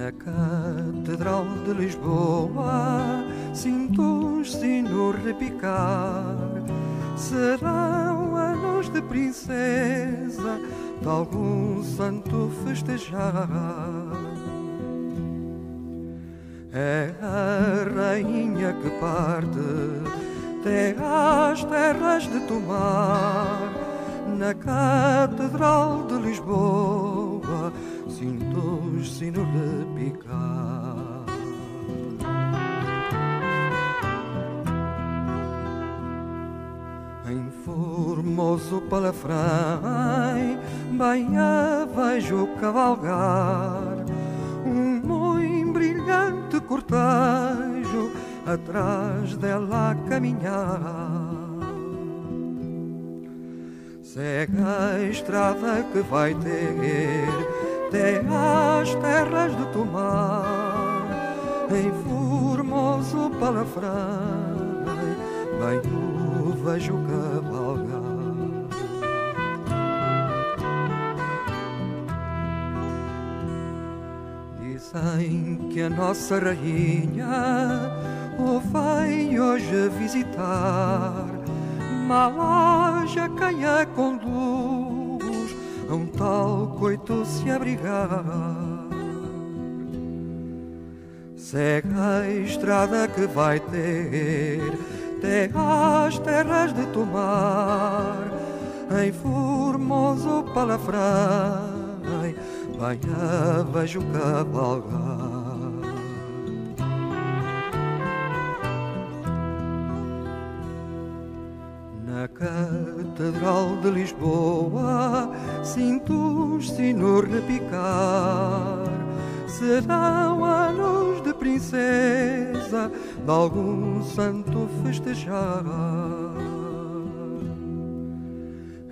Na Catedral de Lisboa sinto os sinos repicar. Serão anos de princesa de algum santo festejar. É a rainha que parte até às terras de Tomar, na Catedral de Lisboa, sinto os sinos repicar. Em formoso palafrão, bem a vejo cavalgar, um muito brilhante cortejo atrás dela caminhar. Segue a estrada que vai ter até às terras de Tomar, em formoso palafrão, bem o vejo cavalgar. Dizem que a nossa rainha o vai hoje visitar, mal haja quem a a um tal coito se abrigar. Segue a estrada que vai ter até às terras de Tomar, em formoso palafrão, bem a vejo cavalgar. Na Catedral de Lisboa sinto os sinos repicar. Serão anos de princesa de algum santo festejar.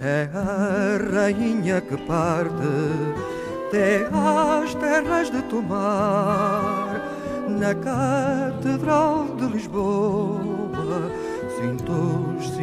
É a rainha que parte até às terras de Tomar, na Catedral de Lisboa, sinto os